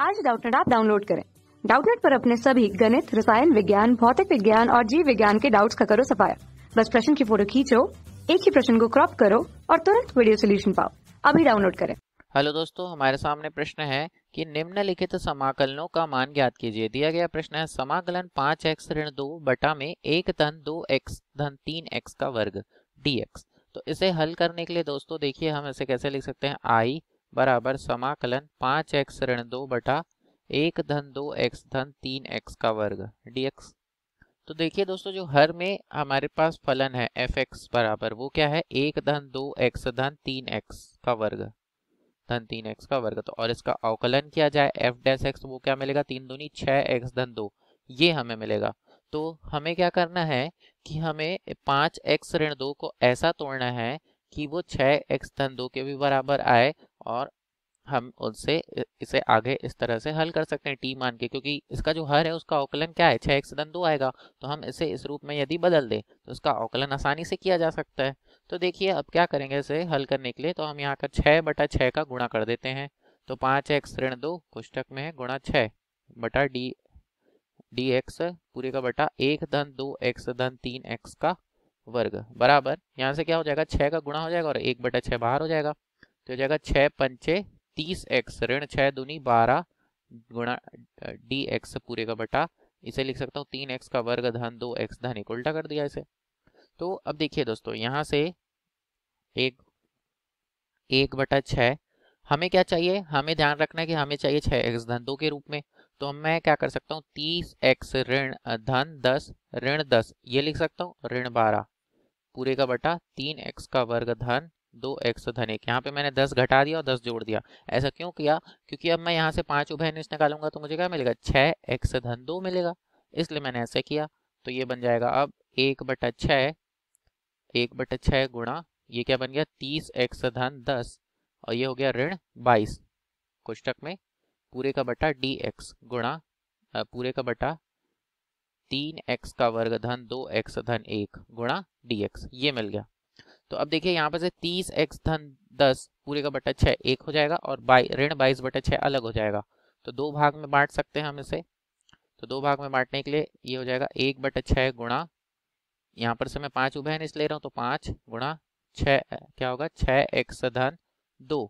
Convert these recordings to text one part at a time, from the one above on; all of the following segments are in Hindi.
आज डाउटनेट आप डाउनलोड करें। डाउटनेट पर अपने सभी गणित, रसायन विज्ञान, भौतिक विज्ञान और जीव विज्ञान के डाउट्स का करो सफाया। बस प्रश्न की फ़ोटो खींचो, एक ही प्रश्न को क्रॉप करो और तुरंत वीडियो सोल्यूशन पाओ। अभी डाउनलोड करें। हेलो दोस्तों, हमारे सामने प्रश्न है कि निम्नलिखित समाकलनों का मान ज्ञात कीजिए। दिया गया प्रश्न है, समाकलन पाँच एक्स ऋण दो बटा में एक धन दो एक्स धन तीन एक्स का वर्ग डी एक्स तो इसे हल करने के लिए दोस्तों देखिए हम इसे कैसे लिख सकते हैं आई बराबर समाकलन पाँच एक्स ऋण दो बटा एक धन दो एक्स धन तीन एक्स का वर्ग डी एक्स तो देखिए दोस्तों, जो हर में हमारे पास फलन है एफ़ एक्स बराबर, वो क्या है? एक धन दो एक्स धन तीन एक्स का वर्ग, धन तीन एक्स का वर्ग। तो और इसका अवकलन किया जाए एफ़ डैश एक्स वो क्या मिलेगा? तीन दूनी छह एक्स धन दो, ये हमें मिलेगा। तो हमें क्या करना है कि हमें पाँच एक्स ऋण दो को ऐसा तोड़ना है कि वो छह एक्स धन दो के भी बराबर आए और हम उससे इसे आगे इस तरह से हल कर सकते हैं टी मान के, क्योंकि इसका जो हर है, उसका अवकलन क्या है? छह एक्स धन दो आएगा तो हम इसे इस रूप में यदि बदल दें तो उसका अवकलन आसानी से किया जा सकता है। तो देखिए, अब क्या करेंगे इसे हल करने के लिए? तो हम यहाँ का छः बटा छः का गुणा कर देते हैं। तो पाँच एक्स ऋण दो पुस्तक में है, गुणा छः बटा डी डी एक्स पूरे का बटा एक, धन दो एक्स धन तीन एक्स का वर्ग बराबर। यहाँ से क्या हो जाएगा? छः का गुणा हो जाएगा और एक बटा छः बाहर हो जाएगा। तो हो जाएगा छः पंचे तीस एक्स, ऋण छः दूनी बारह गुणा डी एक्स पूरे का बटा। इसे लिख सकता हूँ, तीन एक्स का वर्ग धन दो एक्स धन एक उल्टा कर दिया इसे। तो अब देखिए दोस्तों, यहाँ से एक एक बटा छ हमें क्या चाहिए? हमें ध्यान रखना है कि हमें चाहिए छः एक्स धन दो के रूप में। तो मैं क्या कर सकता हूँ? तीस एक्स ऋण धन दस, ऋण दस, ये लिख सकता हूँ, ऋण बारह। पूरे का बटा तीन एक्स का वर्ग धन दो एक्स धन एक। यहाँ पे मैंने दस घटा दिया और दस जोड़ दिया। ऐसा क्यों किया? क्योंकि अब मैं यहाँ से पाँच उभय निश निकालूँगा तो मुझे क्या मिलेगा? छः एक्स धन दो मिलेगा। इसलिए मैंने ऐसे किया तो ये बन जाएगा। अब एक बटा छ एक बटा छ गुणा, ये क्या बन गया? तीस एक्स धन दस, और ये हो गया ऋण बाईस। कोष्टक में पूरे का बटा डी एक्स गुणा पूरे का बटा तीन एक्स का वर्ग धन दो एक्स धन एक गुणा डी एक्स, ये मिल गया। तो अब देखिए यहाँ पर से तीस एक्स धन दस पूरे का बटा छः एक हो जाएगा और बाई, ऋण बाईस बटा छः अलग हो जाएगा। तो दो भाग में बांट सकते हैं हम इसे। तो दो भाग में बांटने के लिए ये हो जाएगा एक बटा छः गुणा, यहाँ पर से मैं पाँच उभयन इस ले रहा हूँ तो पाँच गुणा छः क्या होगा? छः एक्स धन दो।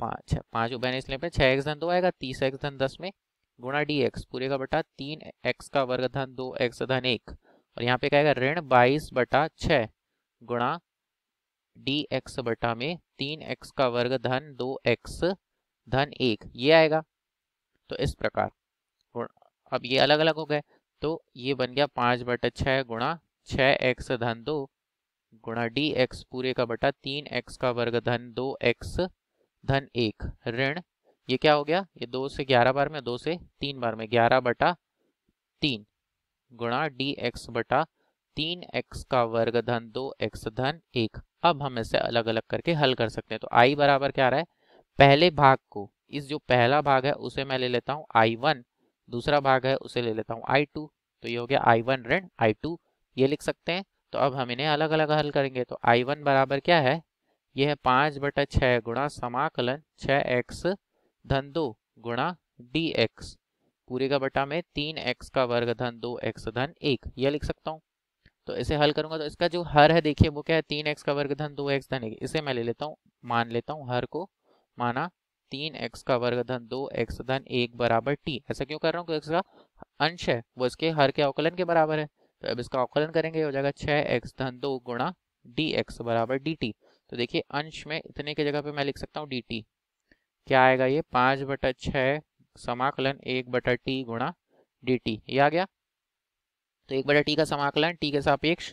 पाँच पाँच उभयन इसलिए पे छः एक्स धन दो आएगा, तीस एक्स धन दस में गुणा डी एक्स पूरे का बटा तीन एक्स का वर्ग धन दो एक्स धन एक। और यहाँ पे आएगा? ऋण बाईस बटा छः गुणा डी एक्स बटा में तीन एक्स का वर्ग धन दो एक्स धन एक। ये आएगा। तो इस प्रकार। अब ये अलग अलग हो गए। तो ये बन गया पाँच बटा छः गुणा छः एक्स धन दो गुणा डी एक्स पूरे का बटा तीन एक्स का वर्ग धन दो एक्स धन एक। ऋण ये क्या हो गया? ये दो से ग्यारह बार में, दो से तीन बार में, ग्यारह बटा तीन गुणा डी एक्स बटा तीन एक्स का वर्ग धन दो एक्स धन एक। अब हम इसे अलग अलग करके हल कर सकते हैं। तो आई बराबर क्या रहा है? पहले भाग को, इस जो पहला भाग है, उसे मैं ले लेता हूँ आई वन, दूसरा भाग है, उसे ले लेता हूँ आई टू। तो ये हो गया आई वन ऋण आई टू। ये लिख सकते हैं। तो अब हम इन्हें अलग अलग हल करेंगे। तो आई वन बराबर क्या है? ये है पाँच बटा छः गुणा समाकलन छः एक्स धन दो गुणा डी एक्स पूरे का बटा में तीन एक्स का वर्ग धन दो एक्स धन एक। ये लिख सकता हूँ। तो इसे हल करूँगा तो इसका जो हर है, देखिए, वो क्या है? तीन एक्स का वर्ग धन दो एक्स धन एक। इसे मैं ले लेता हूँ, मान लेता हूँ हर को, माना तीन एक्स का वर्ग धन दो एक्स धन एक बराबर टी ऐसा क्यों कर रहा हूँ? क्योंकि इसका अंश है, वो इसके हर के अवकलन के बराबर है। तो अब इसका अवकलन करेंगे हो जाएगा छः एक्स धन दो गुणा डी एक्स बराबर डी टी तो देखिए, अंश में इतने की जगह पे मैं लिख सकता हूँ डी टी क्या आएगा ये? पाँच बटा छः समाकलन एक बटा टी गुणा डी टी। ये आ गया? तो एक बटा टी का समाकलन, टी के सापेक्ष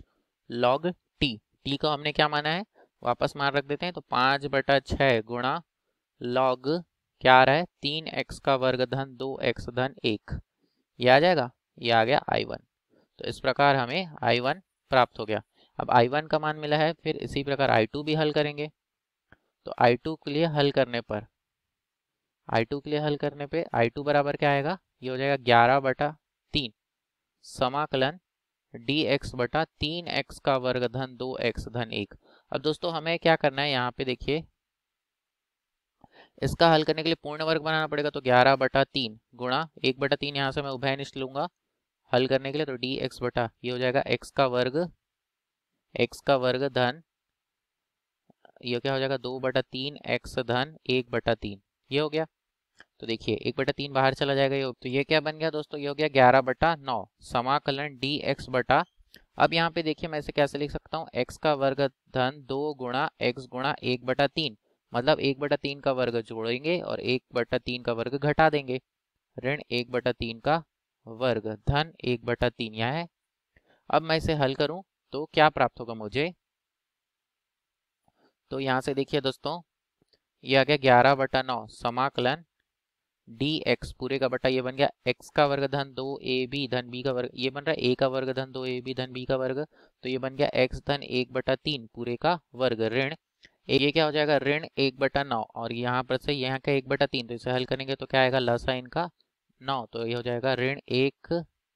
लॉग टी। टी को हमने क्या माना है? वापस मान रख देते हैं तो पाँच बटा छ गुणा लॉग क्या आ रहा है? तीन एक्स का वर्ग धन दो एक्स धन एक। ये आ जाएगा? ये आ गया आई वन। तो इस प्रकार हमें आई वन प्राप्त हो गया। अब आई वन का मान मिला है, फिर इसी प्रकार आई टू भी हल करेंगे। तो आई टू के लिए हल करने पर आई टू के लिए हल करने पे आई टू बराबर क्या आएगा? ये हो जाएगा ग्यारह बटा तीन। समाकलन डी एक्स बटा तीन एक्स का वर्ग धन दो एक्स धन एक। अब दोस्तों, हमें क्या करना है? यहाँ पे देखिए, इसका हल करने के लिए पूर्ण वर्ग बनाना पड़ेगा तो ग्यारह बटा तीन गुणा एक बटा तीन यहाँ से मैं उभयनिष्ठ लूँगा। हल करने के लिए तो डी एक्स बटा, ये हो जाएगा एक्स का वर्ग एक्स का वर्ग धन ये क्या हो जाएगा? दो बटा तीन एक्स धन एक बटा तीन। ये हो गया। तो देखिए, एक बटा तीन बाहर चला जाएगा ये तो ये क्या बन गया दोस्तों? ये हो गया ग्यारह बटा नौ। समाकलन डी एक्स बटा, अब यहाँ पे देखिए मैं इसे कैसे लिख सकता हूँ? एक्स का वर्ग धन दो गुणा एक्स गुणा एक बटा तीन। मतलब एक बटा तीन का वर्ग जोड़ेंगे और एक बटा तीन का वर्ग घटा देंगे। ऋण एक बटा तीन का वर्ग धन एक बटा तीन यहाँ है। अब मैं इसे हल करूँ तो क्या प्राप्त होगा मुझे? तो यहाँ से देखिए दोस्तों ये आ गया ग्यारह बटा नौ, समाकलन डी एक्स पूरे का बटा ये बन गया एक्स का वर्ग धन दो ए बी, धन बी का वर्ग, ये बन रहा है ए का वर्ग धन दो ए बी, धन बी का वर्ग तो ये बन गया एक्स धन एक बटा तीन, पूरे का वर्ग ऋण। ये क्या हो जाएगा? ऋण एक बटा नौ, और यहाँ पर से यहाँ का एक बटा तीन तो इसे हल करेंगे तो क्या आएगा? लसा इनका नौ तो ये हो जाएगा ऋण एक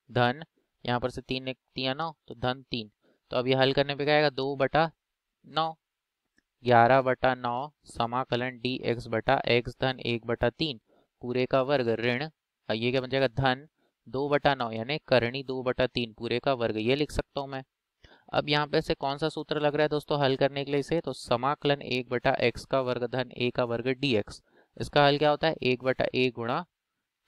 धन, यहाँ पर से तीन एक, तीन नौ तो धन तीन। तो अब ये हल करने पे क्या आएगा? दो बटा नौ ग्यारह बटा नौ समाकलन डी एक्स बटा एक्स धन एक बटा तीन, पूरे का वर्ग ऋण ये क्या बन जाएगा? धन दो बटा नौ, यानी करणी दो बटा तीन, पूरे का वर्ग, ये लिख सकता हूँ मैं। अब यहाँ पे से कौन सा सूत्र लग रहा है दोस्तों हल करने के लिए इसे? तो समाकलन एक बटा एक्स का वर्ग धन ए का वर्ग डी एक्स इसका हल क्या होता है? एक बटा ए गुणा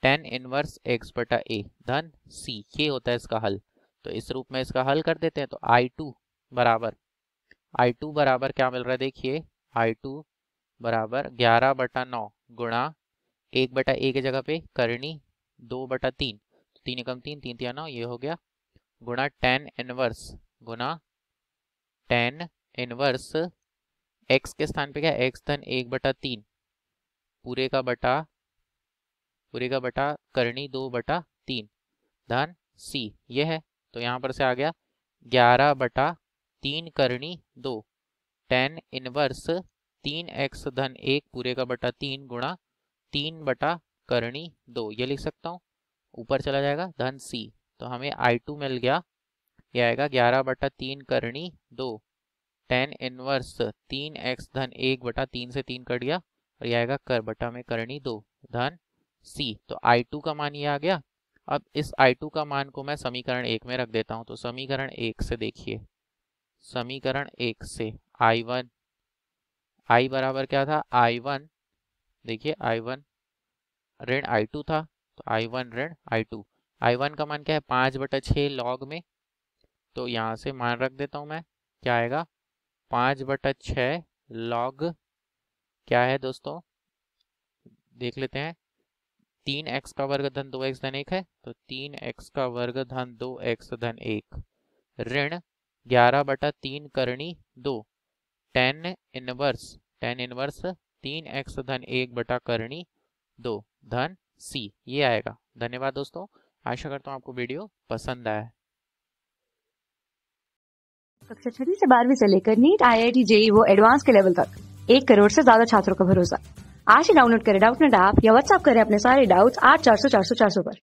टेन इनवर्स एक्स बटा ए धन सी ये होता है इसका हल। तो इस रूप में इसका हल कर देते हैं तो आई टू बराबर। आई टू बराबर क्या मिल रहा है? देखिए आई टू बराबर ग्यारह बटा नौ गुणा एक बटा ए की जगह पे करनी दो बटा तीन। तीन एकम तीन तीन तिया नौ, ये हो गया। गुणा टेन इनवर्स गुणा टेन इनवर्स एक्स के स्थान पे क्या एक्स धन एक बटा तीन। पूरे का बटा, पूरे का बटा करनी दो बटा तीन। धन सी ये है। तो यहाँ पर से आ गया। ग्यारह बटा तीन करनी दो। टेन इनवर्स तीन एक्स धन एक पूरे का बटा तीन गुणा तीन बटा करणी दो। ये लिख सकता हूँ? ऊपर चला जाएगा धन सी। तो हमें आई टू मिल गया। ये आएगा ग्यारह बटा तीन करणी दो। टेन इनवर्स तीन एक्स धन एक बटा तीन से तीन कट गया और ये आएगा कर बटा में करणी दो धन सी। तो आई टू का मान ये आ गया। अब इस आई टू का मान को मैं समीकरण एक में रख देता हूँ। तो समीकरण एक से देखिए। समीकरण एक से आई वन आई बराबर क्या था? आई वन देखिए आई वन ऋण आई टू था तो आई वन ऋण आई टू आई वन का मान क्या है? पाँच बटा छ लॉग में। तो यहाँ से मान रख देता हूँ मैं। क्या आएगा? पाँच बटा छ लॉग क्या है दोस्तों? देख लेते हैं। तीन एक्स का वर्ग धन दो एक्स धन एक है तो तीन एक्स का वर्ग धन दो एक्स धन एक। ऋण ग्यारह बटा तीन करणी दो। टेन इनवर्स टेन इनवर्स, तीन एक्स धन एक बटा करणी दो। धन सी, ये आएगा। धन्यवाद दोस्तों, आशा करता हूँ आपको वीडियो पसंद आया कक्षा छठी से बारहवीं से लेकर NEET I I T JEE वो एडवांस के लेवल तक। एक करोड़ से ज़्यादा छात्रों का भरोसा। आज ही डाउनलोड करें डाउट नेट ऐप या व्हाट्सएप करें अपने सारे डाउट्स आठ चार सौ चार सौ चार सौ पर।